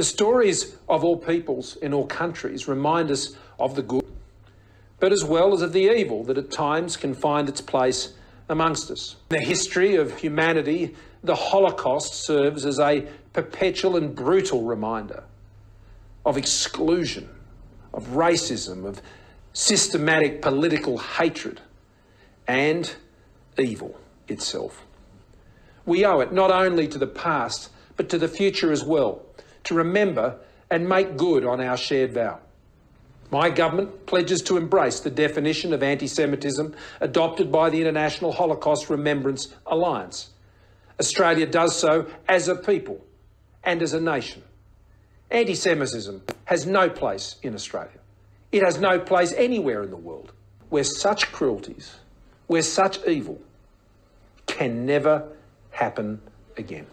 The stories of all peoples in all countries remind us of the good, but as well as of the evil that at times can find its place amongst us. In the history of humanity, the Holocaust serves as a perpetual and brutal reminder of exclusion, of racism, of systematic political hatred, and evil itself. We owe it not only to the past, but to the future as well, to remember and make good on our shared vow. My government pledges to embrace the definition of anti Semitism adopted by the International Holocaust Remembrance Alliance. Australia does so as a people and as a nation. Anti Semitism has no place in Australia. It has no place anywhere in the world where such cruelties, where such evil can never happen again.